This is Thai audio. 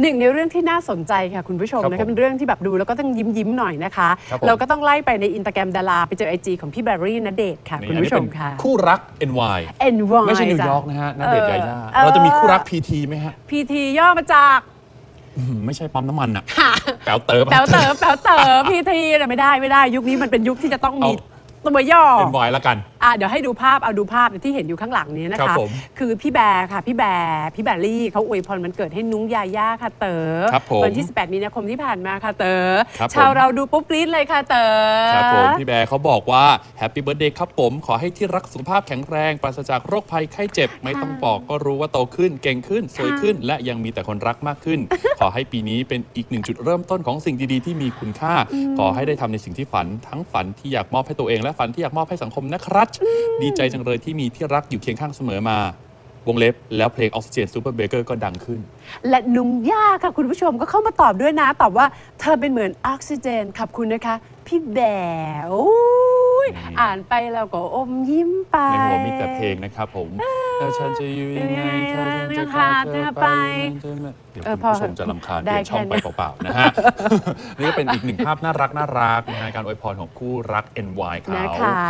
หนึ่งในเรื่องที่น่าสนใจค่ะคุณผู้ชมครับนะผคะมเป็นเรื่องที่แบบดูแล้วก็ต้องยิ้มยิ้มๆหน่อยนะคะครับผมเราก็ต้องไล่ไปในอินสตาแกรมดารา ไปเจอ IG ของพี่แบร์รี่ณเดชน์ค่ะนี่คุณอันนี้ผู้ชเป็มนค่ะ คู่รัก NY NY ไม่ใช่นิวยอร์กนะฮะณเดชน์ญาญ่าเราจะมีคู่รัก PT ไหมฮะ PT ย่อมาจากอืมไม่ใช่ปั๊มน้ำมันอะแป๋วเติมแป๋วเต๋อแป๋วเต๋อ PT นะไม่ได้ไม่ได้ ยุคนี้มันเป็นยุคที่จะต้องมี เอาตัวย่อ NY แล้วกันอะเดี๋ยวให้ดูภาพเอาดูภาพที่เห็นอยู่ข้างหลังนี้นะครัคะบผมคือพี่แบร์ค่ะพี่แบร์พี่แบรี่เขาอวยพรวันเกิดให้นุ้งญาญ่าค่ะเต๋อครับผมวันที่ 18 มีนาคมที่ผ่านมาค่ะเต๋อครับผมชาวเราดูปุ๊บกรี๊ดเลยค่ะเต๋อครับผมพี่แบร์เขาบอกว่า Happy Birthday ครับผมขอให้ที่รักสุขภาพแข็งแรงปราศจากโรคภัยไข้เจ็บ ไม่ต้องบอกก็รู้ว่าโตขึ้นเก่งขึ้นสวยขึ้น และยังมีแต่คนรักมากขึ้น ขอให้ปีนี้เป็นอีกหนึ่งจุดเริ่มต้นของสิ่งดีๆ ที่มีคุณค่า ขอให้ได้ทำในสิ่งที่ฝันทั้งฝันที่อยากมอบให้ตัวเองและฝันที่อยากมอบให้สังคมนะครับ ดีใจจังเลยที่มีที่รักอยู่เคียงข้างเสมอมาวงเล็บ แล้วเพลงออกซิเจน Superbaker ก็ดังขึ้น และนุ้งย่าค่ะคุณผู้ชมก็เข้ามาตอบด้วยนะ ตอบว่าเธอเป็นเหมือนออกซิเจนขอบคุณนะคะ พี่แบร์โอ้ยอ่านไปแล้วก็อมยิ้มไปในหัวมีแต่เพลงนะครับผมแล้วฉันจะอยู่ยังไงถ้าฉัน จะขาดเธอไป เดี๋ยวเออคุณพอผู้ชมจะรำคาญได้เปลี่ยนช่องไปแค่นี้เปล่าๆนะฮะ นี่ก็เป็นอีกหนึ่งภาพน่ารักน่ารักนะฮะการอวยพรของคู่รัก NY เขานะคะ